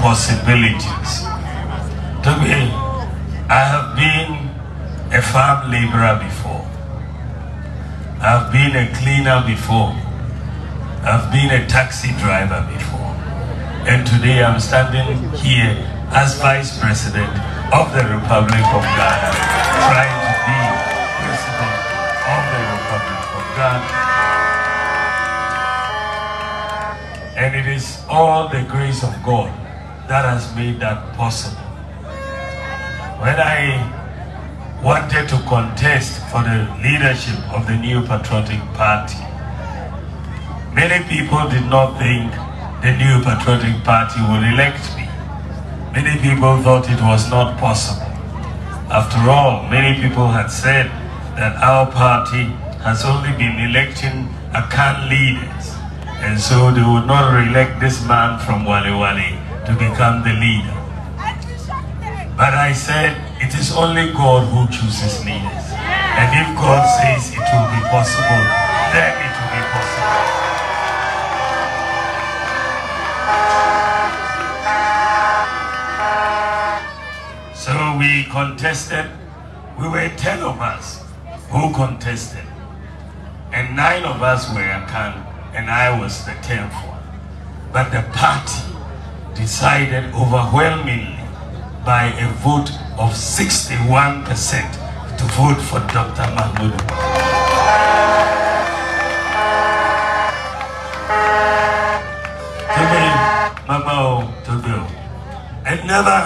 impossibilities. To me, I have been a farm laborer before. I've been a cleaner before. I've been a taxi driver before. And today I'm standing here as Vice President of the Republic of Ghana, trying to be President of the Republic of Ghana. And it is all the grace of God that has made that possible. When I wanted to contest for the leadership of the New Patriotic Party, many people did not think the New Patriotic Party would elect me. Many people thought it was not possible. After all, many people had said that our party has only been electing Akan leaders. And so they would not re-elect this man from Wale Wale to become the leader. But I said, it is only God who chooses leaders. And if God says it will be possible, then it will be possible. So we contested. We were 10 of us who contested. And nine of us were Akan, and I was the 10th one. But the party decided overwhelmingly by a vote of 61% to vote for Dr. Mahamudu. Never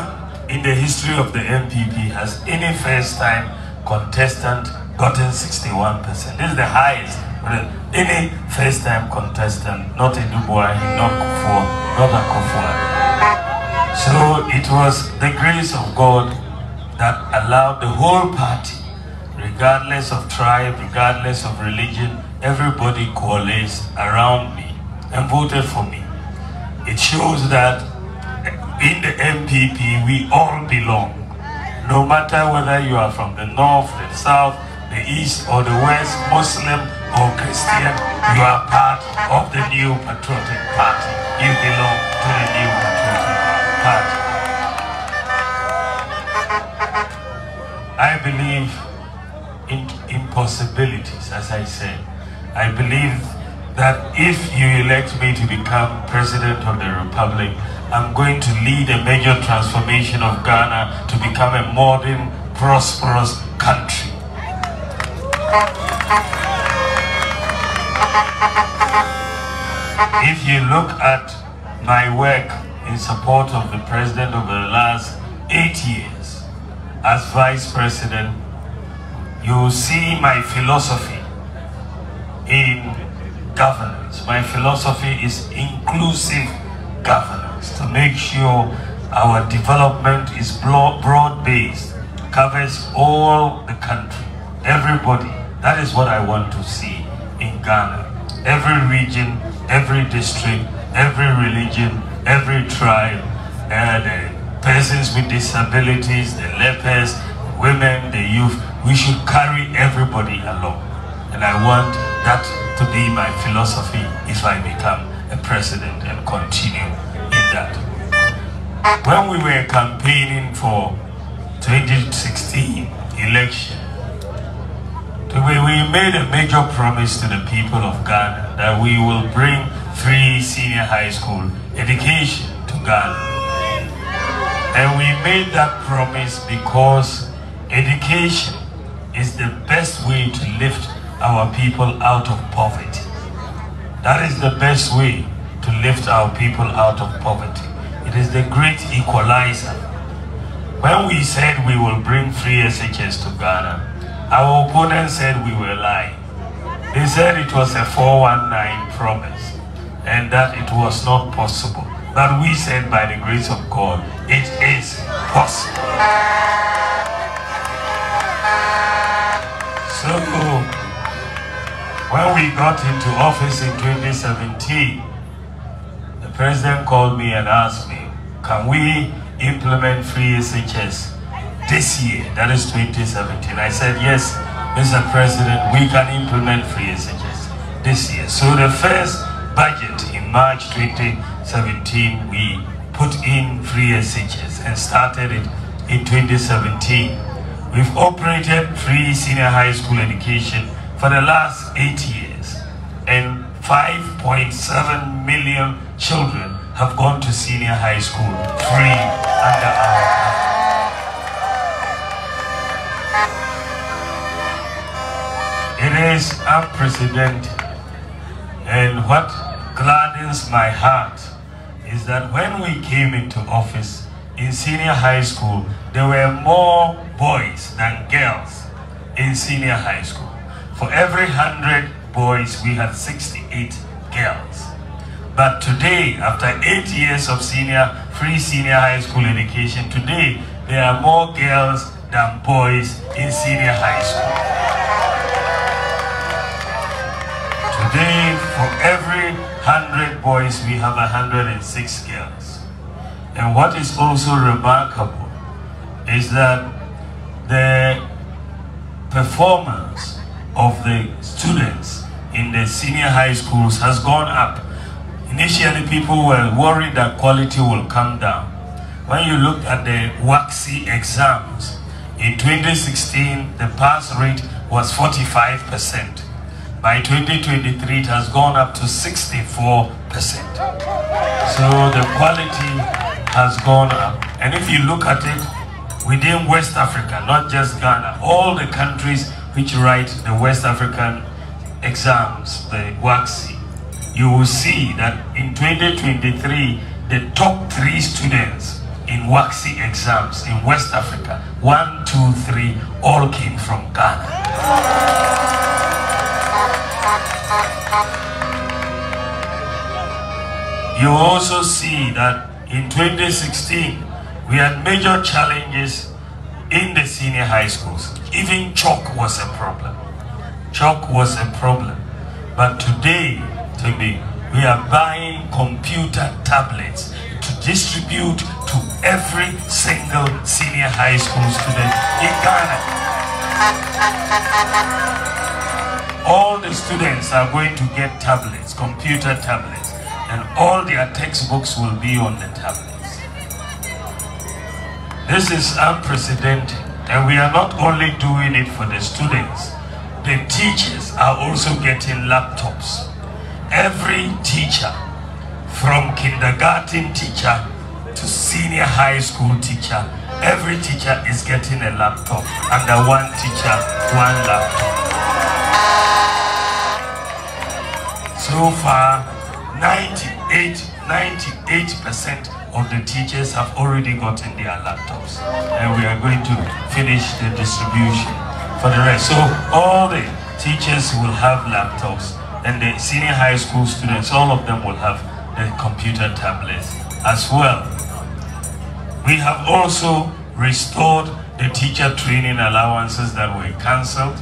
in the history of the NPP has any first time contestant gotten 61%. This is the highest. Any first time contestant, not in Dubois, not Kufuor, not Akufo. So it was the grace of God that allowed the whole party, regardless of tribe, regardless of religion, everybody coalesced around me and voted for me. It shows that in the NPP we all belong. No matter whether you are from the north, the south, the east or the west, Muslim or Christian, you are part of the new patriotic party. You belong I believe in impossibilities, as I said. I believe that if you elect me to become president of the republic, I'm going to lead a major transformation of Ghana to become a modern, prosperous country. If you look at my work in support of the president over the last eight years as vice president, you see my philosophy in governance. My philosophy is inclusive governance to make sure our development is broad-based, covers all the country, everybody. That is what I want to see in Ghana. Every region, every district, every religion, every tribe, and the persons with disabilities, the lepers, women, the youth, we should carry everybody along. And I want that to be my philosophy if I become a president and continue in that. When we were campaigning for 2016 election, we made a major promise to the people of Ghana that we will bring free senior high school education to Ghana. And we made that promise because education is the best way to lift our people out of poverty. That is the best way to lift our people out of poverty. It is the great equalizer. When we said we will bring free SHS to Ghana, our opponents said we were lying. They said it was a 419 promise and that it was not possible. But we said by the grace of God, it is possible. So, when we got into office in 2017, the president called me and asked me, can we implement free SHS this year, that is 2017. I said, yes, Mr. President, we can implement free SHS this year. So the first budget in March 2017, we put in free SHS and started it in 2017. We've operated free senior high school education for the last eight years and 5.7 million children have gone to senior high school free under our It is unprecedented. And what gladdens my heart is that when we came into office in senior high school, there were more boys than girls in senior high school. For every 100 boys, we had 68 girls. But today, after eight years of senior, free senior high school education, today there are more girls than boys in senior high school. Today, for every 100 boys, we have 106 girls. And what is also remarkable is that the performance of the students in the senior high schools has gone up. Initially, people were worried that quality will come down. When you look at the WASSCE exams, in 2016, the pass rate was 45%. By 2023, it has gone up to 64%. So the quality has gone up. And if you look at it within West Africa, not just Ghana, all the countries which write the West African exams, the WASSCE, you will see that in 2023, the top three students in WASSCE exams in West Africa, one, two, three, all came from Ghana. You also see that in 2016, we had major challenges in the senior high schools. Even chalk was a problem. Chalk was a problem. But today, today, we are buying computer tablets to distribute to every single senior high school student in Ghana all the students are going to get tablets, computer tablets, and all their textbooks will be on the tablets. This is unprecedented, and we are not only doing it for the students, the teachers are also getting laptops. Every teacher, from kindergarten teacher to senior high school teacher, every teacher is getting a laptop. Under one teacher, one laptop. So far, 98, 98% of the teachers have already gotten their laptops. And we are going to finish the distribution for the rest. So all the teachers will have laptops and the senior high school students, all of them will have the computer tablets as well. We have also restored the teacher training allowances that were cancelled.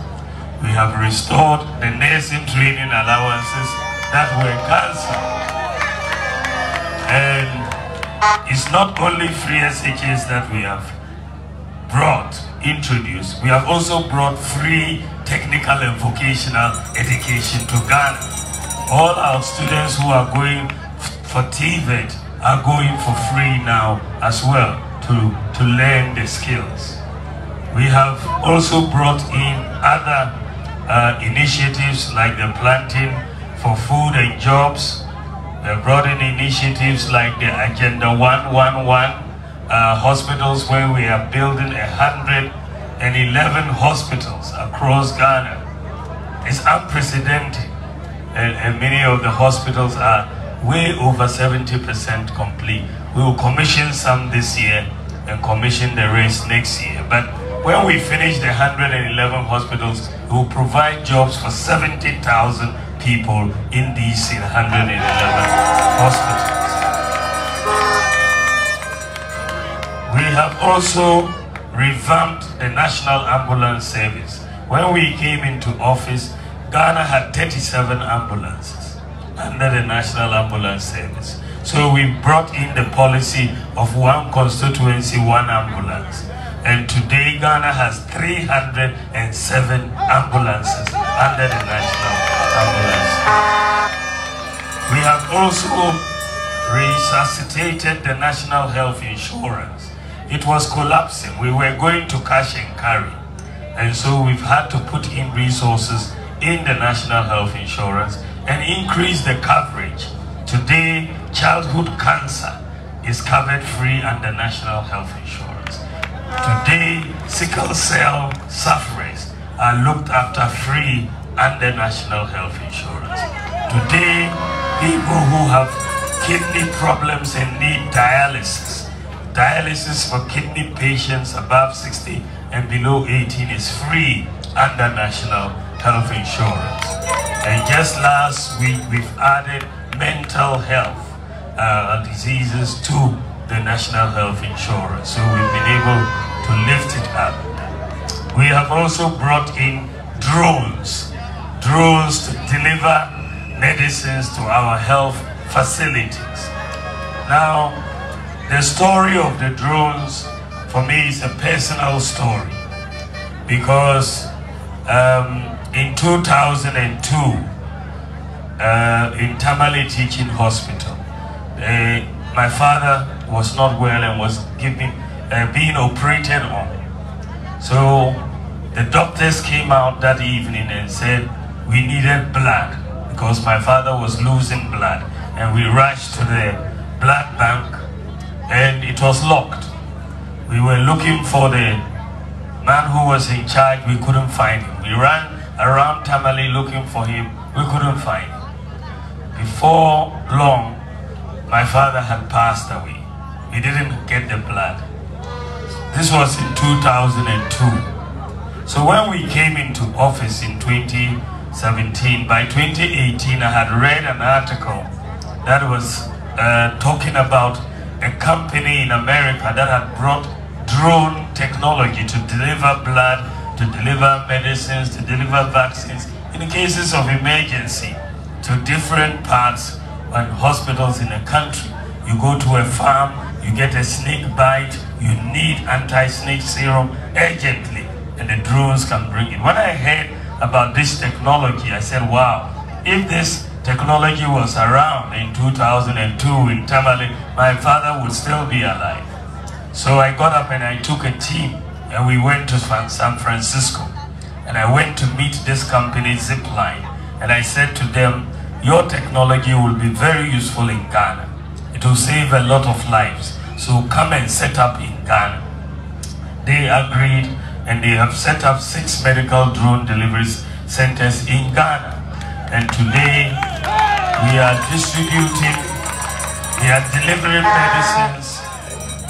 We have restored the nursing training allowances that were cancelled. And it's not only free SHS that we have brought, introduced, we have also brought free technical and vocational education to Ghana. All our students who are going for TVET are going for free now as well to, to learn the skills. We have also brought in other uh, initiatives like the planting for food and jobs. Have brought in initiatives like the Agenda 111 uh, hospitals where we are building 111 hospitals across Ghana. It's unprecedented and, and many of the hospitals are way over 70% complete. We will commission some this year and commission the rest next year. But when we finish the 111 hospitals, we will provide jobs for 70,000 people in these 111 hospitals. We have also revamped the National Ambulance Service. When we came into office, Ghana had 37 ambulances under the National Ambulance Service. So we brought in the policy of one constituency, one ambulance. And today Ghana has 307 ambulances under the National We have also resuscitated the national health insurance. It was collapsing. We were going to cash and carry. And so we've had to put in resources in the national health insurance and increase the coverage. Today, childhood cancer is covered free under national health insurance. Today, sickle cell sufferers are looked after free under national health insurance. Today, people who have kidney problems and need dialysis, dialysis for kidney patients above 60 and below 18 is free under national health insurance. And just last week, we've added mental health uh, diseases to the national health insurance. So we've been able to lift it up. We have also brought in drones, drones to deliver medicines to our health facilities. Now, the story of the drones for me is a personal story because um, in 2002, uh, in Tamale Teaching Hospital, uh, my father was not well and was giving, uh, being operated on. So the doctors came out that evening and said we needed blood because my father was losing blood. And we rushed to the blood bank and it was locked. We were looking for the man who was in charge. We couldn't find him. We ran around Tamale looking for him. We couldn't find him. Before long, my father had passed away. We didn't get the blood. This was in 2002. So when we came into office in 2017, by 2018 I had read an article that was uh, talking about a company in America that had brought drone technology to deliver blood, to deliver medicines, to deliver vaccines in cases of emergency to different parts and hospitals in the country. You go to a farm, you get a snake bite, you need anti-snake serum urgently, and the drones can bring it. When I heard about this technology, I said, wow, if this technology was around in 2002 in Tamale, my father would still be alive. So I got up and I took a team and we went to San Francisco. And I went to meet this company, Zipline. And I said to them, your technology will be very useful in Ghana. It will save a lot of lives. So come and set up in Ghana. They agreed and they have set up six medical drone delivery centers in Ghana. And today we are distributing, we are delivering medicines,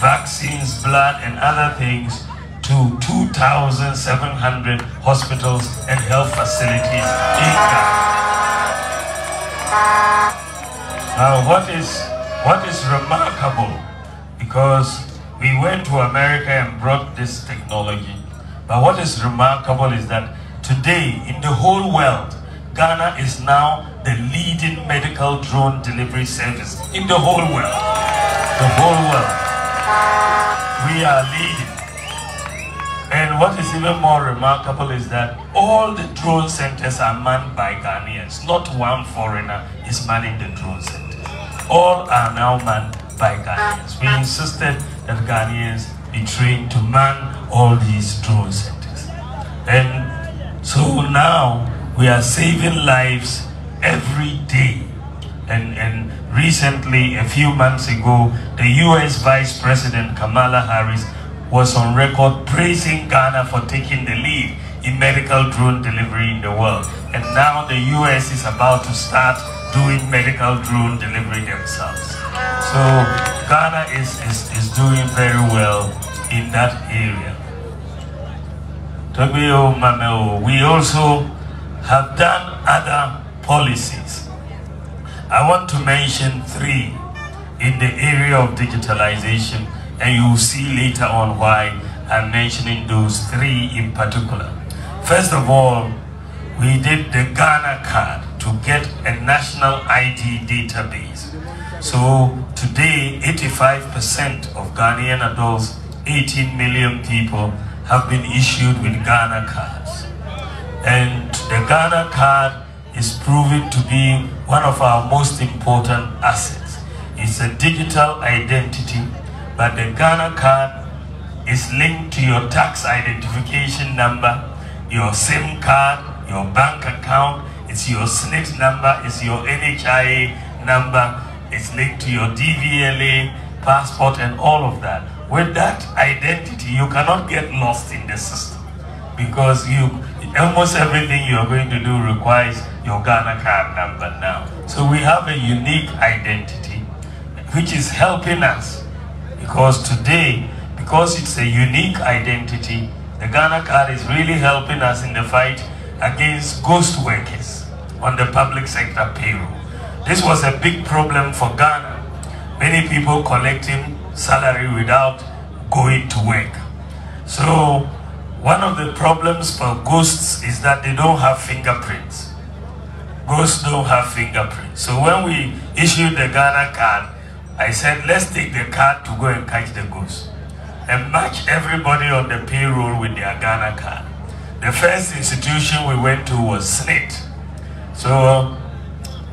vaccines, blood and other things to 2,700 hospitals and health facilities in Ghana. Now, what is, what is remarkable, because we went to America and brought this technology, but what is remarkable is that today, in the whole world, Ghana is now the leading medical drone delivery service in the whole world. The whole world. We are leading. And what is even more remarkable is that all the drone centers are manned by Ghanaians. Not one foreigner is manning the drone centers. All are now manned by Ghanaians. We insisted that Ghanaians be trained to man all these drone centers. And so now we are saving lives every day. And, and recently, a few months ago, the US Vice President Kamala Harris was on record praising Ghana for taking the lead in medical drone delivery in the world. And now the US is about to start doing medical drone delivery themselves. So Ghana is, is, is doing very well in that area. We also have done other policies. I want to mention three in the area of digitalization and you will see later on why I'm mentioning those three in particular. First of all, we did the Ghana card to get a national ID database. So today, 85% of Ghanaian adults, 18 million people, have been issued with Ghana cards. And the Ghana card is proven to be one of our most important assets It's a digital identity, but the Ghana card is linked to your tax identification number, your SIM card, your bank account, it's your SSNIT number, it's your NHIA number, it's linked to your DVLA, passport, and all of that. With that identity, you cannot get lost in the system because you almost everything you are going to do requires your Ghana card number now. So we have a unique identity which is helping us because today, because it's a unique identity, the Ghana card is really helping us in the fight against ghost workers on the public sector payroll. This was a big problem for Ghana. Many people collecting salary without going to work. So one of the problems for ghosts is that they don't have fingerprints. Ghosts don't have fingerprints. So when we issued the Ghana card, I said, let's take the card to go and catch the ghost and match everybody on the payroll with their Ghana card. The first institution we went to was SSNIT. So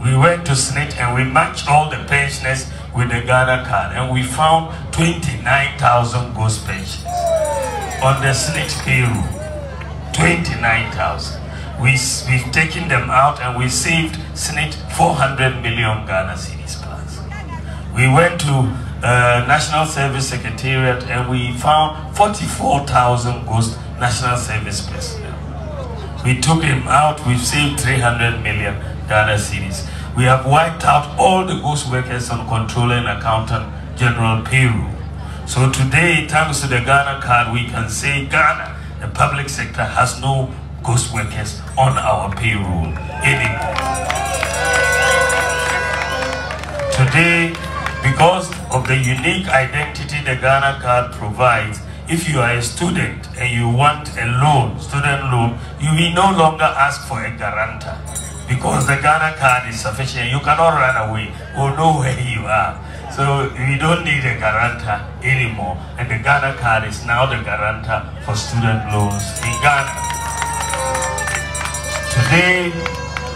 we went to SSNIT and we matched all the pensioners with the Ghana card and we found 29,000 ghost pensions on the SSNIT payroll. 29,000. We, we've taken them out and we saved SSNIT 400 million Ghana cedis plus. We went to uh, National Service Secretariat and we found 44,000 ghost National Service personnel. We took him out, we've saved 300 million Ghana cedis. We have wiped out all the ghost workers on controller and accountant general payroll. So today, thanks to the Ghana card, we can say Ghana, the public sector has no ghost workers on our payroll anymore. Today, because of the unique identity the Ghana card provides, if you are a student and you want a loan, student loan, you will no longer ask for a guarantor because the Ghana card is sufficient. You cannot run away or know where you are. So we don't need a guarantor anymore. And the Ghana card is now the guarantor for student loans in Ghana. Today,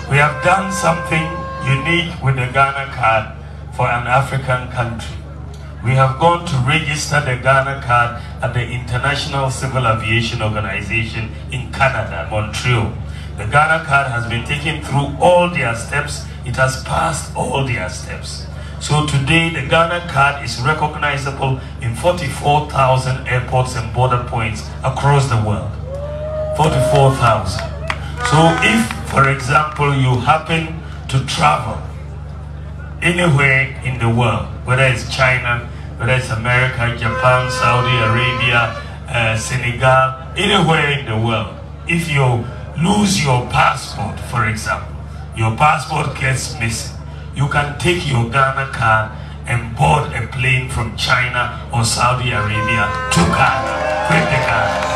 we have done something unique with the Ghana card for an African country. We have gone to register the Ghana card at the International Civil Aviation Organization in Canada, Montreal. The Ghana card has been taken through all their steps. It has passed all their steps. So today, the Ghana card is recognizable in 44,000 airports and border points across the world. 44,000. So if, for example, you happen to travel anywhere in the world, whether it's China, whether it's America, Japan, Saudi Arabia, uh, Senegal, anywhere in the world, if you lose your passport, for example, your passport gets missing, you can take your Ghana card and board a plane from China or Saudi Arabia to Ghana. The Ghana.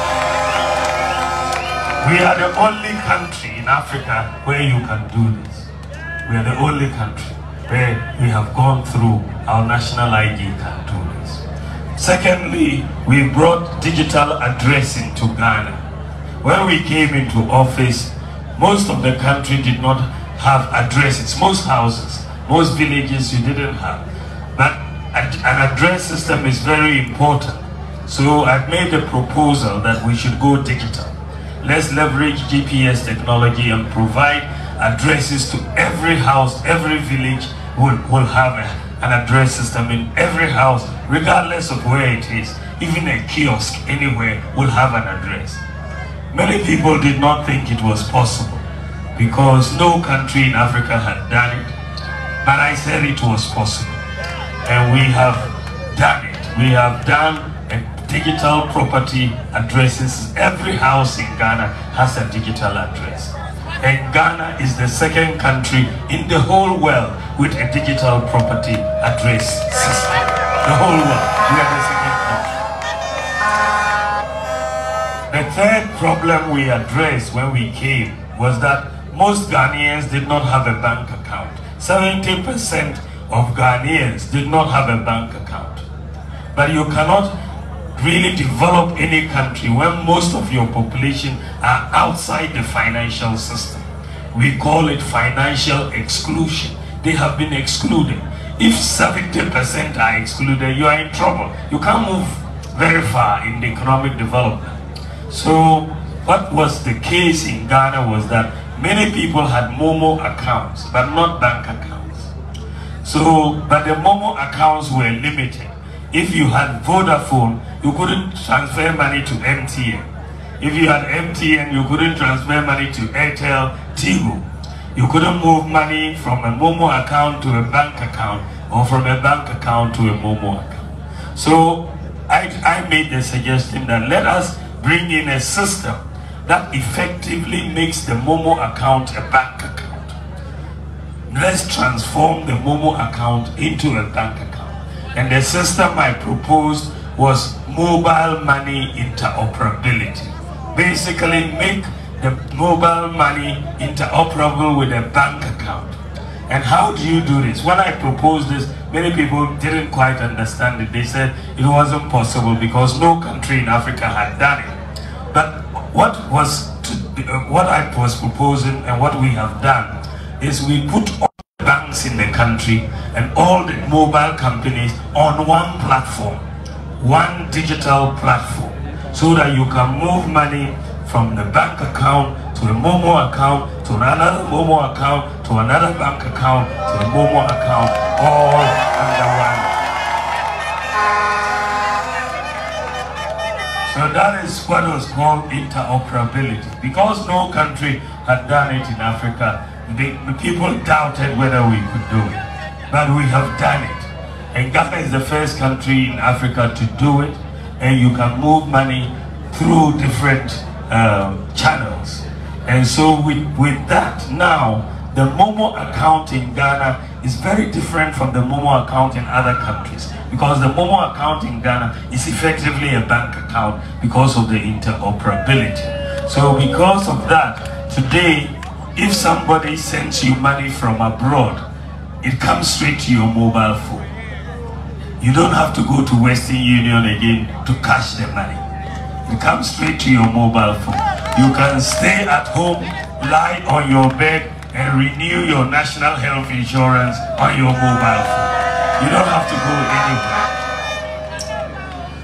We are the only country in Africa where you can do this. We are the only country where we have gone through our national ID can do this. Secondly, we brought digital addressing to Ghana. When we came into office, most of the country did not have addresses. Most houses, most villages you didn't have. But an address system is very important. So I've made a proposal that we should go digital. Let's leverage GPS technology and provide addresses to every house, every village will, will have a, an address system in every house, regardless of where it is. Even a kiosk anywhere will have an address. Many people did not think it was possible because no country in Africa had done it. But I said it was possible. And we have done it. We have done a digital property addresses. Every house in Ghana has a digital address. And Ghana is the second country in the whole world with a digital property address system. The whole world. The third problem we addressed when we came was that most Ghanaians did not have a bank account. 70% of Ghanaians did not have a bank account. But you cannot really develop any country when most of your population are outside the financial system. We call it financial exclusion. They have been excluded. If 70% are excluded, you are in trouble. You can't move very far in the economic development. So what was the case in Ghana was that many people had Momo accounts, but not bank accounts. So, but the Momo accounts were limited. If you had Vodafone, you couldn't transfer money to MTN. If you had MTN, you couldn't transfer money to Airtel, Tigo. You couldn't move money from a Momo account to a bank account or from a bank account to a Momo account. So I, I made the suggestion that let us bring in a system that effectively makes the Momo account a bank account. Let's transform the Momo account into a bank account. And the system I proposed was mobile money interoperability. Basically make the mobile money interoperable with a bank account. And how do you do this? When I proposed this, many people didn't quite understand it. They said it wasn't possible because no country in Africa had done it. But what was to, uh, what I was proposing and what we have done is we put all the banks in the country and all the mobile companies on one platform, one digital platform, so that you can move money from the bank account to a Momo account to another Momo account to another bank account to a Momo account, all under one. So that is what was called interoperability. Because no country had done it in Africa, the, the people doubted whether we could do it. But we have done it. And Ghana is the first country in Africa to do it. And you can move money through different um, channels. And so with, with that now, the Momo account in Ghana is very different from the Momo account in other countries because the Momo account in Ghana is effectively a bank account because of the interoperability. So because of that, today, if somebody sends you money from abroad, it comes straight to your mobile phone. You don't have to go to Western Union again to cash the money. It comes straight to your mobile phone. You can stay at home, lie on your bed, and renew your national health insurance on your mobile phone. You don't have to go anywhere.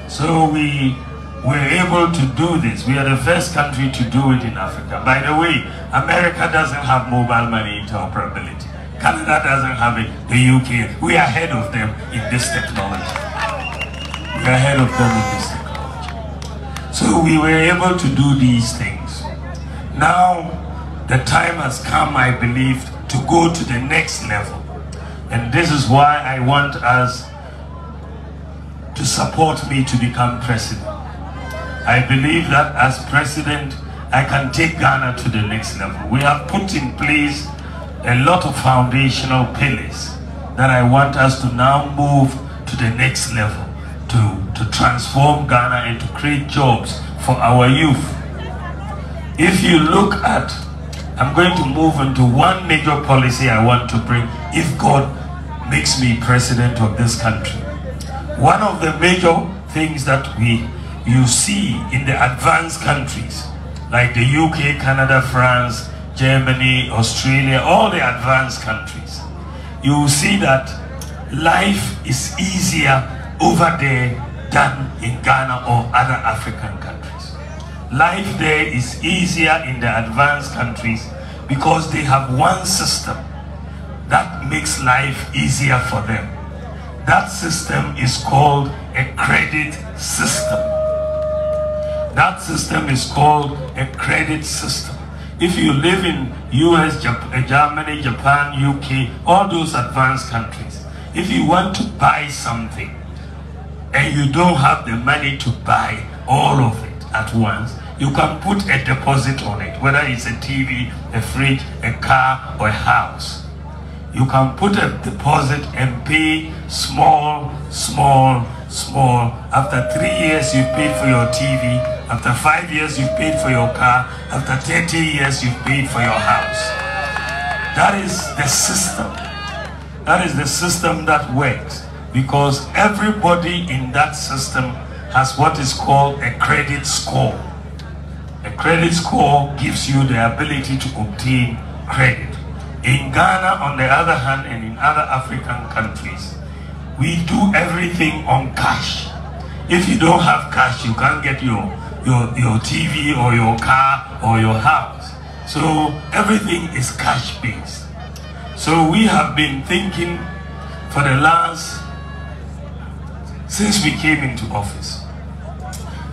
So we were able to do this. We are the first country to do it in Africa. By the way, America doesn't have mobile money interoperability. Canada doesn't have it. The UK, we are ahead of them in this technology. We are ahead of them in this technology. So we were able to do these things. Now, the time has come, I believe, to go to the next level. And this is why I want us to support me to become president. I believe that as president, I can take Ghana to the next level. We have put in place a lot of foundational pillars that I want us to now move to the next level to, to transform Ghana and to create jobs for our youth. If you look at, I'm going to move into one major policy I want to bring if God makes me president of this country. One of the major things that we you see in the advanced countries like the UK, Canada, France, Germany, Australia, all the advanced countries, you will see that life is easier over there than in Ghana or other African countries. Life there is easier in the advanced countries because they have one system that makes life easier for them. That system is called a credit system. That system is called a credit system. If you live in US, Japan, uh, Germany, Japan, UK, all those advanced countries, if you want to buy something, and you don't have the money to buy all of it at once, you can put a deposit on it, whether it's a TV, a fridge, a car, or a house. You can put a deposit and pay small, small, small. After three years, you've paid for your TV. After five years, you've paid for your car. After 30 years, you've paid for your house. That is the system. That is the system that works because everybody in that system has what is called a credit score. A credit score gives you the ability to obtain credit. In Ghana, on the other hand, and in other African countries, we do everything on cash. If you don't have cash, you can't get your, your, your TV or your car or your house. So everything is cash based. So we have been thinking for the last, since we came into office,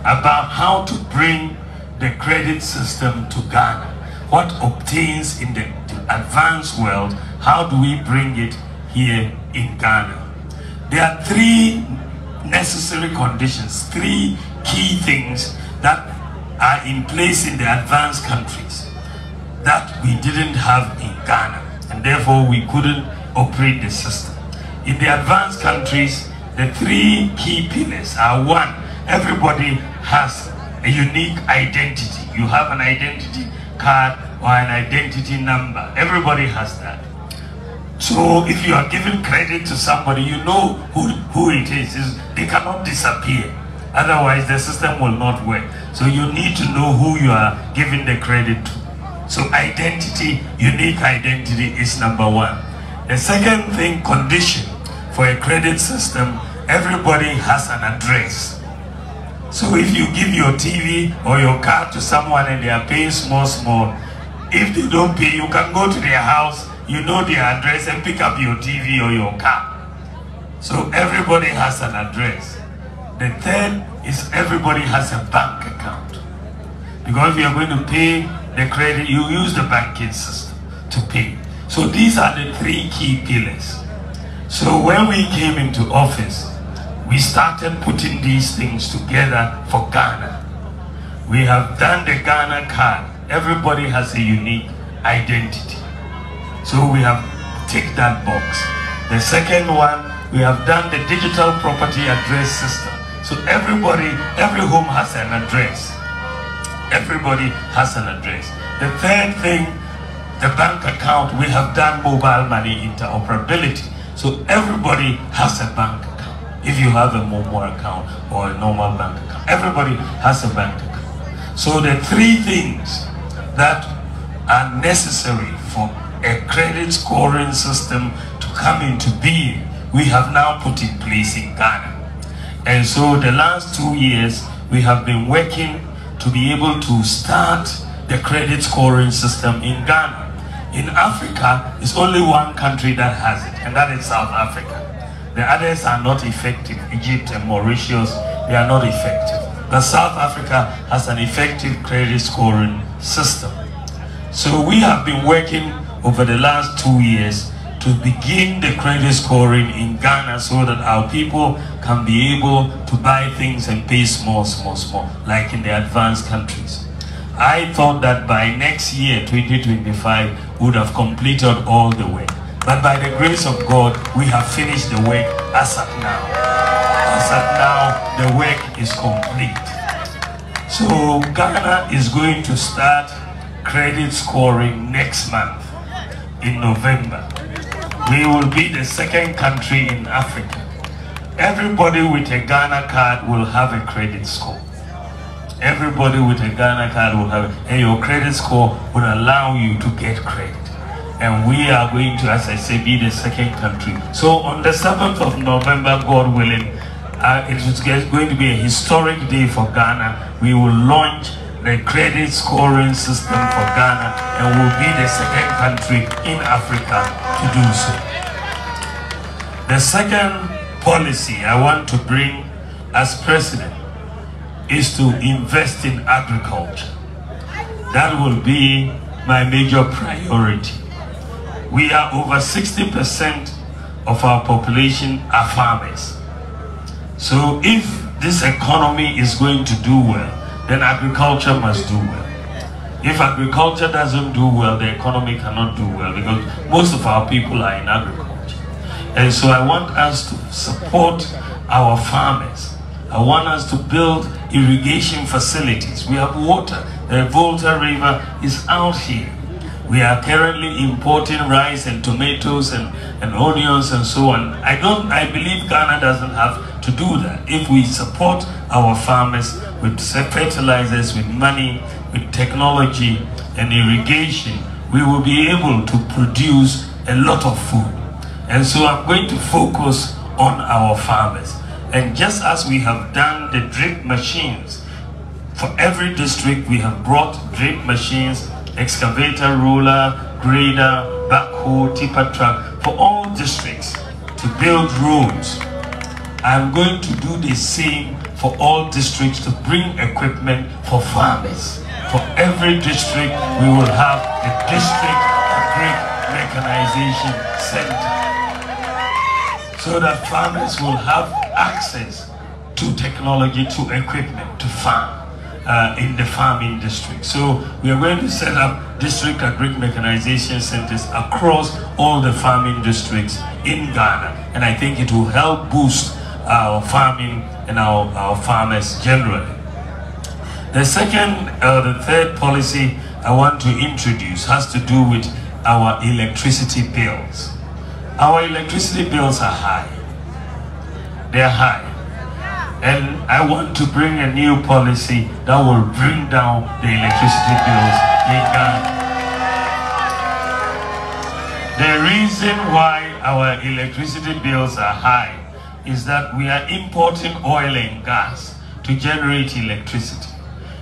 about how to bring the credit system to Ghana. What obtains in the advanced world, how do we bring it here in Ghana? There are three necessary conditions, three key things that are in place in the advanced countries that we didn't have in Ghana and therefore we couldn't operate the system. In the advanced countries, the three key pillars are one, everybody has a unique identity. You have an identity card or an identity number. Everybody has that. So if you are giving credit to somebody, you know who, who it is. They cannot disappear. Otherwise, the system will not work. So you need to know who you are giving the credit to. So identity, unique identity is number one. The second thing, condition for a credit system, everybody has an address. So if you give your TV or your car to someone and they are paying small, small, if they don't pay, you can go to their house, you know their address and pick up your TV or your car. So everybody has an address. The third is everybody has a bank account. Because if you are going to pay the credit, you use the banking system to pay. So these are the three key pillars. So when we came into office, we started putting these things together for Ghana. We have done the Ghana card. Everybody has a unique identity. So we have ticked that box. The second one, we have done the digital property address system. So everybody, every home has an address. Everybody has an address. The third thing, the bank account, we have done mobile money interoperability. So everybody has a bank. If you have a mobile account or a normal bank account, everybody has a bank account. So the three things that are necessary for a credit scoring system to come into being, we have now put in place in Ghana. And so the last two years, we have been working to be able to start the credit scoring system in Ghana. In Africa, it's only one country that has it, and that is South Africa. The others are not effective. Egypt and Mauritius, they are not effective. But South Africa has an effective credit scoring system. So we have been working over the last two years to begin the credit scoring in Ghana so that our people can be able to buy things and pay small, small, small, like in the advanced countries. I thought that by next year, 2025, we would have completed all the work. But by the grace of God, we have finished the work as at now. As at now, the work is complete. So Ghana is going to start credit scoring next month in November we will be the second country in Africa. Everybody with a Ghana card will have a credit score. Everybody with a Ghana card will have, and your credit score will allow you to get credit. And we are going to, as I say, be the second country. So on the 7th of November, God willing, uh, it is going to be a historic day for Ghana. We will launch the credit scoring system for Ghana and will be the second country in Africa to do so. The second policy I want to bring as president is to invest in agriculture. That will be my major priority. We are over 60% of our population are farmers. So if this economy is going to do well, then agriculture must do well. If agriculture doesn't do well, the economy cannot do well because most of our people are in agriculture. And so I want us to support our farmers. I want us to build irrigation facilities. We have water. The Volta River is out here. We are currently importing rice and tomatoes and, and onions and so on. I don't I believe Ghana doesn't have to do that. If we support our farmers with fertilizers, with money, with technology and irrigation, we will be able to produce a lot of food. And so I'm going to focus on our farmers. And just as we have done the drip machines, for every district we have brought drip machines, excavator, roller, grader, backhoe, tipper truck, for all districts to build roads. I'm going to do the same for all districts to bring equipment for farmers. For every district, we will have a district agri mechanization center so that farmers will have access to technology, to equipment, to farm. Uh, in the farming district. So we are going to set up district agri mechanization centers across all the farming districts in Ghana. And I think it will help boost our farming and our, our farmers generally. The second, uh, the third policy I want to introduce has to do with our electricity bills. Our electricity bills are high. They're high. And I want to bring a new policy that will bring down the electricity bills in Ghana. The reason why our electricity bills are high is that we are importing oil and gas to generate electricity.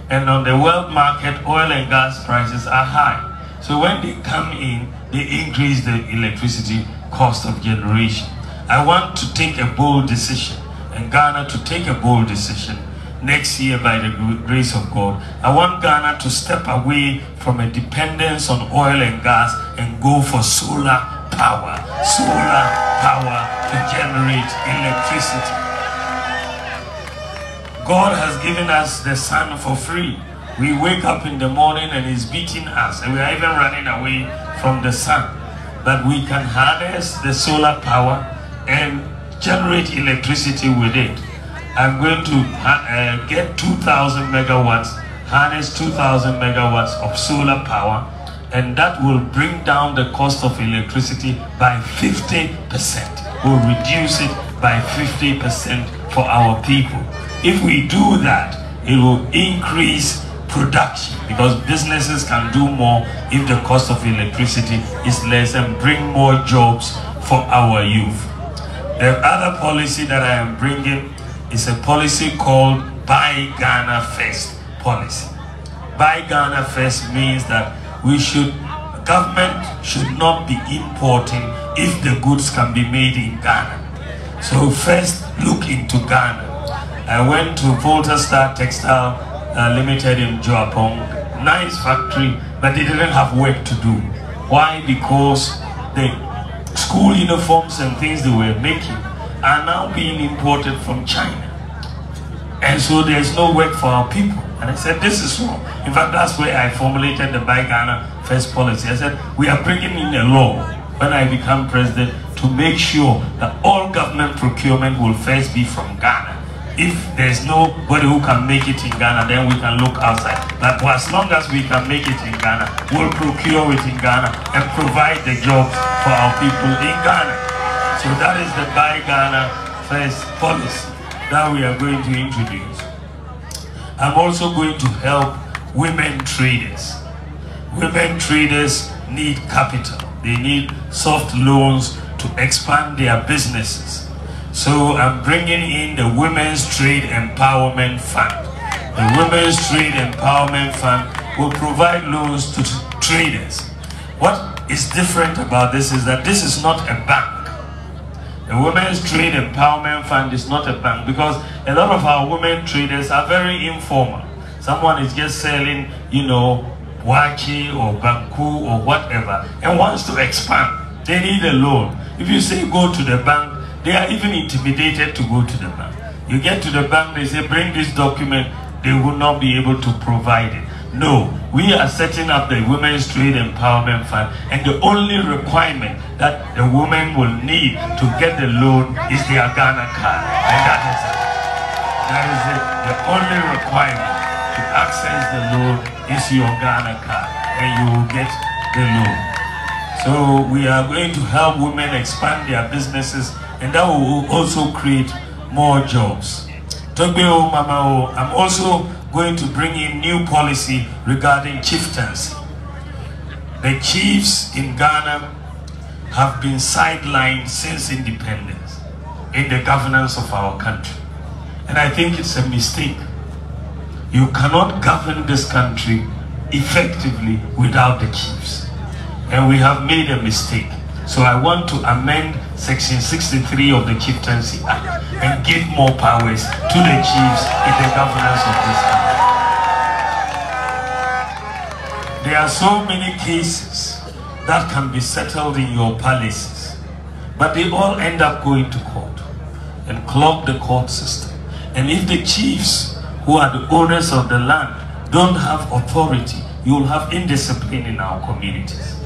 And on the world market, oil and gas prices are high. So when they come in, they increase the electricity cost of generation. I want to take a bold decision, and Ghana to take a bold decision next year by the grace of God. I want Ghana to step away from a dependence on oil and gas and go for solar power. Solar power to generate electricity. God has given us the sun for free. We wake up in the morning and He's beating us, and we are even running away from the sun. But we can harness the solar power and generate electricity with it. I'm going to uh, get 2,000 megawatts, harness 2,000 megawatts of solar power, and that will bring down the cost of electricity by 50%. We'll reduce it by 50% for our people. If we do that, it will increase production because businesses can do more if the cost of electricity is less and bring more jobs for our youth. The other policy that I am bringing is a policy called Buy Ghana First policy. Buy Ghana First means that we should, government should not be importing if the goods can be made in Ghana. So first look into Ghana. I went to Volta Star Textile uh, Limited in Juapong, nice factory, but they didn't have work to do. Why? Because the school uniforms and things they were making are now being imported from China. And so there's no work for our people. And I said, this is wrong. In fact, that's where I formulated the Buy Ghana First policy. I said, we are bringing in a law when I become president to make sure that all government procurement will first be from Ghana. If there's nobody who can make it in Ghana, then we can look outside. But as long as we can make it in Ghana, we'll procure it in Ghana and provide the jobs for our people in Ghana. So that is the Buy Ghana First policy that we are going to introduce. I'm also going to help women traders. Women traders need capital. They need soft loans to expand their businesses. So I'm bringing in the Women's Trade Empowerment Fund. The Women's Trade Empowerment Fund will provide loans to traders. What is different about this is that this is not a bank. The Women's Trade Empowerment Fund is not a bank because a lot of our women traders are very informal. Someone is just selling, you know, waakye or banku or whatever and wants to expand. They need a loan. If you say go to the bank, they are even intimidated to go to the bank. You get to the bank, they say bring this document, they will not be able to provide it. No, we are setting up the Women's Trade Empowerment Fund and the only requirement that the woman will need to get the loan is their Ghana card. And that is it. That is it. The only requirement to access the loan is your Ghana card and you will get the loan. So we are going to help women expand their businesses and that will also create more jobs. Togbe Mama I'm also going to bring in new policy regarding chieftaincy. The chiefs in Ghana have been sidelined since independence in the governance of our country. And I think it's a mistake. You cannot govern this country effectively without the chiefs. And we have made a mistake. So I want to amend Section 63 of the Chieftaincy Act and give more powers to the chiefs in the governance of this country. There are so many cases that can be settled in your palaces, but they all end up going to court and clog the court system. And if the chiefs who are the owners of the land don't have authority, you will have indiscipline in our communities.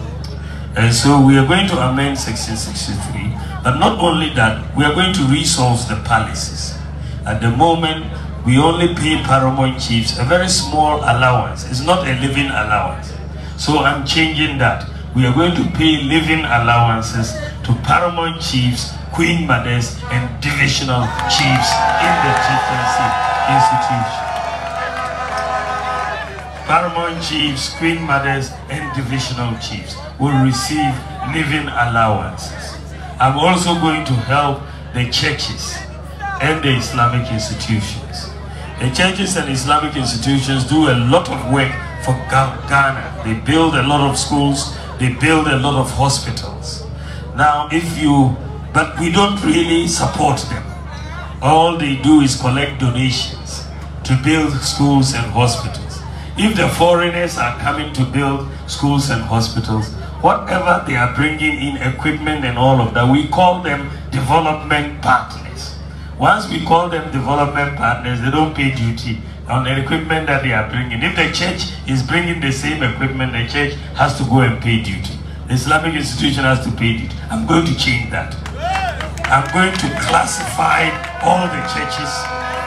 And so we are going to amend Section 63. But not only that, we are going to resource the palaces. At the moment, we only pay paramount chiefs a very small allowance. It's not a living allowance. So I'm changing that. We are going to pay living allowances to paramount chiefs, queen mothers, and divisional chiefs in the chieftaincy institution. Paramount chiefs, queen mothers, and divisional chiefs will receive living allowances. I'm also going to help the churches and the Islamic institutions. The churches and Islamic institutions do a lot of work for Ghana. They build a lot of schools, they build a lot of hospitals. Now, if you, but we don't really support them. All they do is collect donations to build schools and hospitals. If the foreigners are coming to build schools and hospitals, whatever they are bringing in equipment and all of that, we call them development partners. Once we call them development partners, they don't pay duty on the equipment that they are bringing. If the church is bringing the same equipment, the church has to go and pay duty. The Islamic institution has to pay duty. I'm going to change that. I'm going to classify all the churches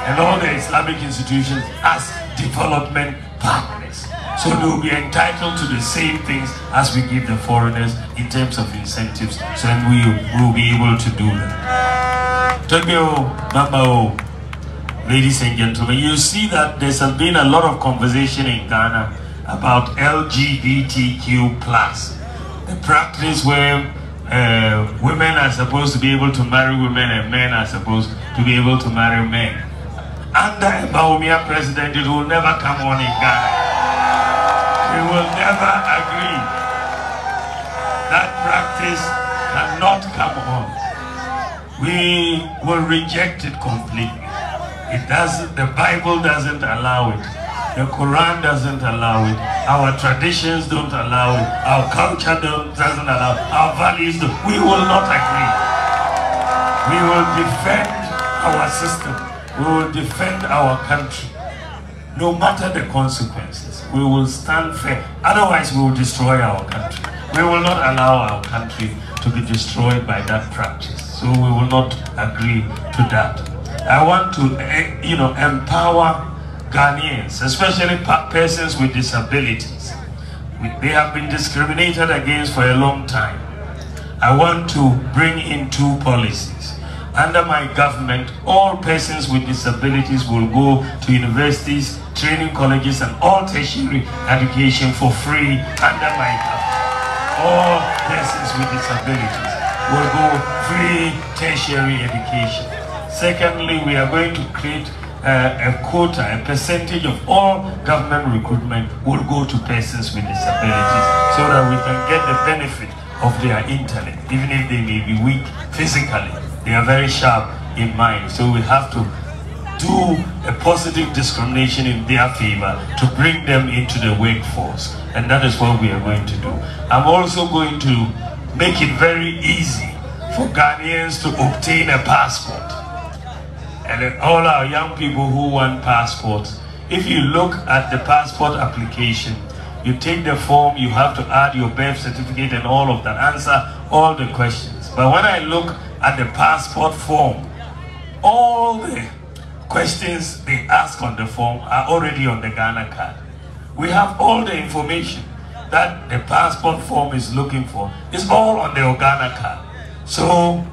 and all the Islamic institutions as development partners. So they will be entitled to the same things as we give the foreigners in terms of incentives. So we will be able to do that. Togbe, Mama, ladies and gentlemen, you see that there's been a lot of conversation in Ghana about LGBTQ plus, the practice where uh, women are supposed to be able to marry women and men are supposed to be able to marry men. Under a Bawumia president, it will never come on in Ghana. We will never agree. That practice cannot come on. We will reject it completely. It doesn't, the Bible doesn't allow it. The Quran doesn't allow it. Our traditions don't allow it. Our culture doesn't allow it. Our values do. We will not agree. We will defend our system. We will defend our country. No matter the consequences, we will stand firm. Otherwise, we will destroy our country. We will not allow our country to be destroyed by that practice. So we will not agree to that. I want to, eh, you know, empower Ghanaians, especially persons with disabilities. They have been discriminated against for a long time. I want to bring in two policies. Under my government, all persons with disabilities will go to universities, training colleges, and all tertiary education for free under my government. All persons with disabilities will go free tertiary education. Secondly, we are going to create uh, a quota, a percentage of all government recruitment will go to persons with disabilities so that we can get the benefit of their intellect, even if they may be weak physically. They are very sharp in mind. So we have to do a positive discrimination in their favor to bring them into the workforce. And that is what we are going to do. I'm also going to make it very easy for Ghanaians to obtain a passport and then all our young people who want passports, if you look at the passport application, you take the form, you have to add your birth certificate and all of that, answer all the questions. But when I look at the passport form, all the questions they ask on the form are already on the Ghana card. We have all the information that the passport form is looking for. It's all on the Ghana card. So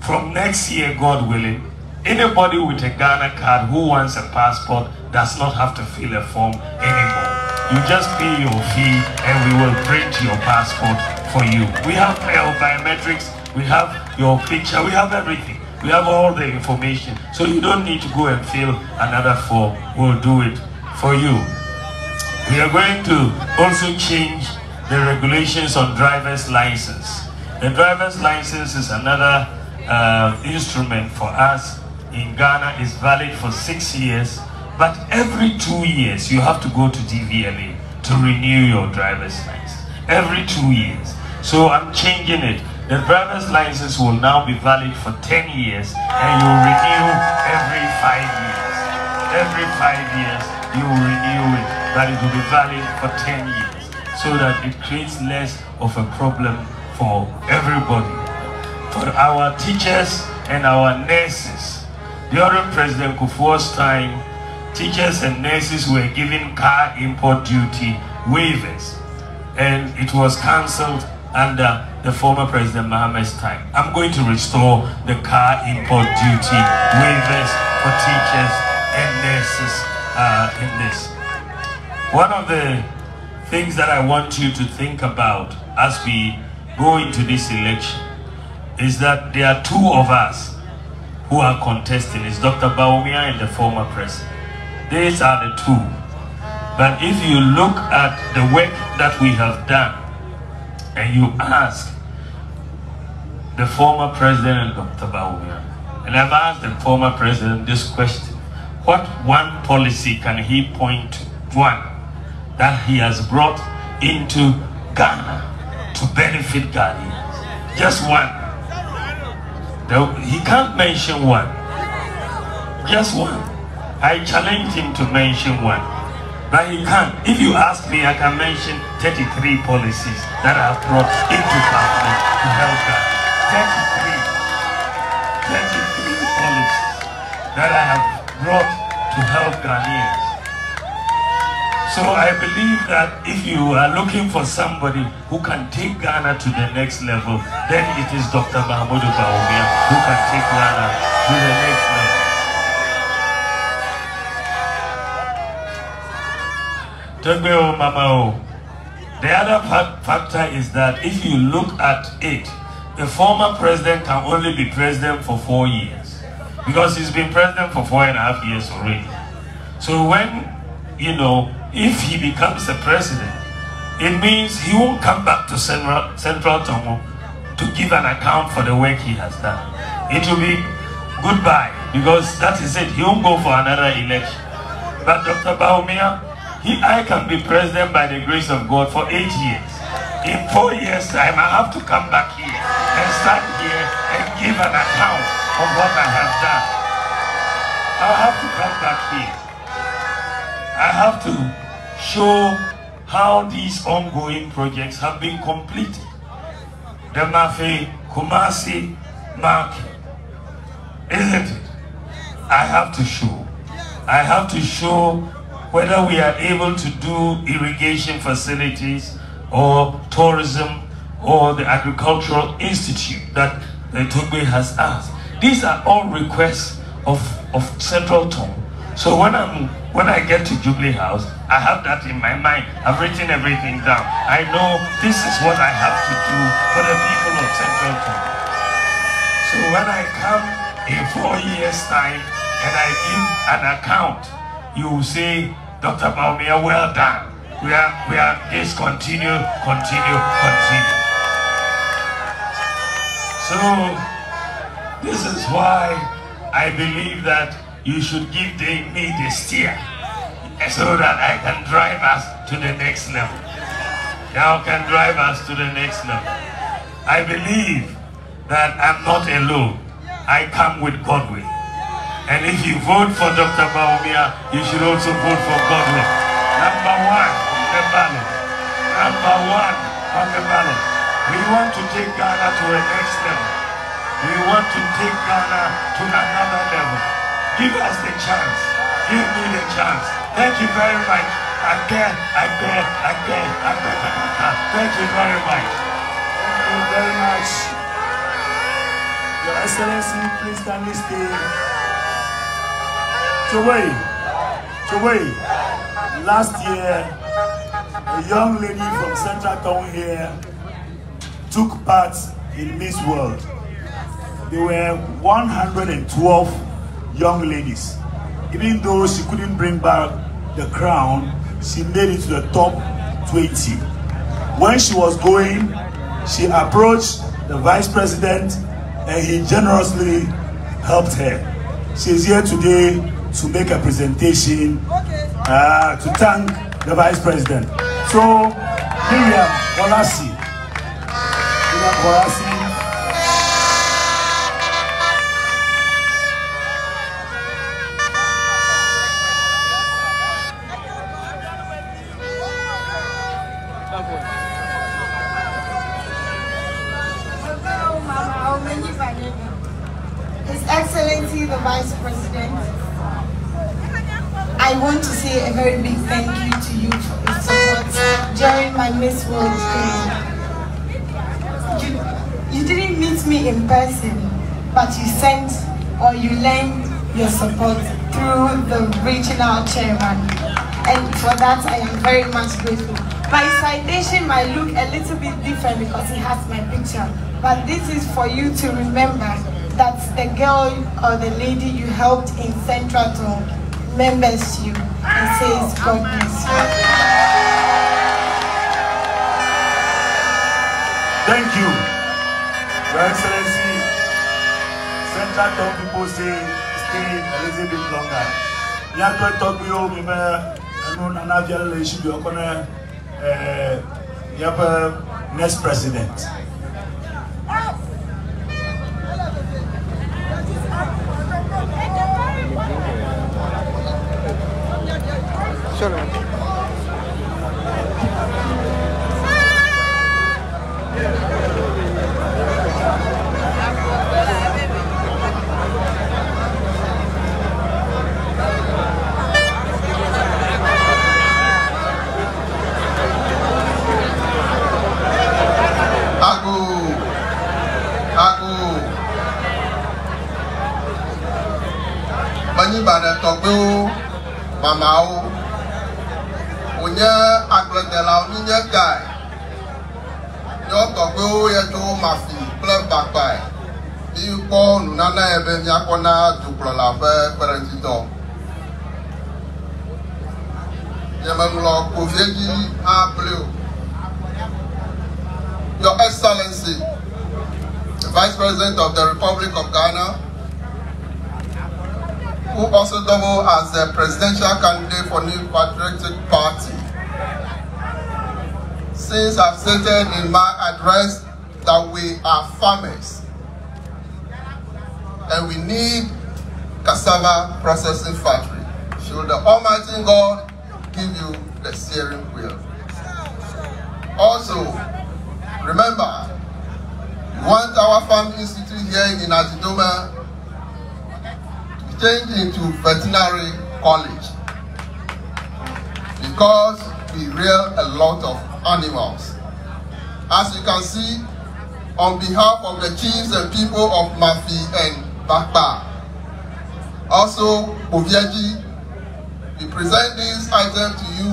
from next year, God willing, Anybody with a Ghana card who wants a passport does not have to fill a form anymore. You just pay your fee and we will print your passport for you. We have biometrics, we have your picture, we have everything. We have all the information. So you don't need to go and fill another form. We'll do it for you. We are going to also change the regulations on driver's license. The driver's license is another uh, instrument for us in Ghana. It's valid for six years, but every two years you have to go to DVLA to renew your driver's license. Every two years. So I'm changing it. The driver's license will now be valid for 10 years and you renew every five years. Every five years you renew it, but it will be valid for 10 years so that it creates less of a problem for everybody. For our teachers and our nurses, during President Kufuor's time, teachers and nurses were given car import duty waivers and it was cancelled under the former President Mahama's time. I'm going to restore the car import duty waivers for teachers and nurses uh, in this. One of the things that I want you to think about as we go into this election is that there are two of us who are contesting. It's Dr. Bawumia and the former president. These are the two. But if you look at the work that we have done and you ask the former president, Dr. Bawumia, and I've asked the former president this question, what one policy can he point to? One, that he has brought into Ghana to benefit Ghanaians. Just one. he can't mention one. Just one. I challenge him to mention one. But he can't. If you ask me, I can mention 33 policies that I have brought into Parliament to help Ghana. 33. 33 policies that I have brought to help Ghanaians. So I believe that if you are looking for somebody who can take Ghana to the next level, then it is Dr. Mahamudu Bawumia who can take Ghana to the next level. Togbe Mama The other factor is that if you look at it, the former president can only be president for four years because he's been president for four and a half years already. So when, you know, if he becomes the president, it means he won't come back to Central, Central Tongu to give an account for the work he has done. It will be goodbye because that is it. He won't go for another election. But Dr. Bawumia, he, I can be president by the grace of God for eight years. In four years' time, I have to come back here here and give an account of what I have done. i have to come back here. I have to show how these ongoing projects have been completed. The Mafi Kumasi market, isn't it? I have to show. I have to show whether we are able to do irrigation facilities or tourism or the agricultural institute that the Togbe has asked. These are all requests of, of Central Tongu. So when I'm when I get to Jubilee House, I have that in my mind. I've written everything down. I know this is what I have to do for the people of Central Tongu. So when I come in four years' time and I give an account, you will say, Dr. Bawumia, well done. We are, we are, this continue, continue, continue. So, this is why I believe that you should give me the steer so that I can drive us to the next level. Y'all can drive us to the next level. I believe that I'm not alone. I come with Godwin. And if you vote for Dr. Bawumia, you should also vote for Godwin. Number one on the ballot. Number one on the ballot. We want to take Ghana to the next level. We want to take Ghana to another level. Give us the chance. Give me the chance. Thank you very much. Again, again, again, again. Thank you very much. Thank you very much. Your Excellency, please stand kindly stay. Chowei, Chowei, last year a young lady from Central Tongu here took part in Miss World. There were 112 young ladies. Even though she couldn't bring back the crown, she made it to the top 20. When she was going, she approached the vice president and he generously helped her. She is here today to make a presentation uh, to thank the vice president. So, Miriam Kolasi. Hello, support through the regional chairman. And for that, I am very much grateful. My citation might look a little bit different because it has my picture, but this is for you to remember that the girl or the lady you helped in Central Tongu remembers you and says God bless you. Thank you, Your Excellency. Central Tongu people say stay a little bit longer. Nyakwe tɔgbi wo mi be enu nana via le esi bi ɔkɔ ne ɛɛ next president. Miakɔ na dukplɔla ƒe kpeɖeŋutɔ. Yemeŋlɔ kpovie dzi ablio. Your Excellency, the Vice President of the Republic of Ghana, who also double as the presidential candidate for New Patriotic Party. Since I've stated in my address that we are farmers and we need cassava processing factory, should the Almighty God give you the steering wheel. Also, Remember, we want our farm institute here in Atidoma to be changed into veterinary college because we rear a lot of animals. As you can see, on behalf of the chiefs and people of Mafi and Bakba, also Ovieji, we present this item to you,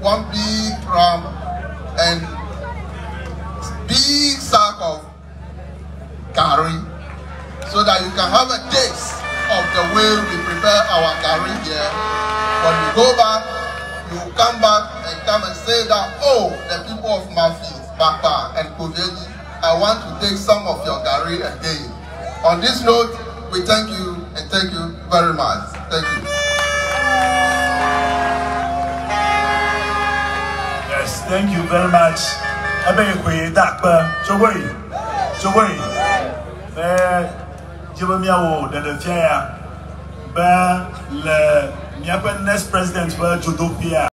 one big ram and big sack of curry so that you can have a taste of the way we prepare our curry here. When we go back, you come back and come and say that, oh, the people of Mafi, Bapa, and Koveji, I want to take some of your curry again. On this note, we thank you and thank you very much. Thank you. Yes, thank you very much. Ebe ekwe dakpe, chogwe, chogwe. Be, jibe miawo dedefia ya. Be, le next president ƒe dzodopia.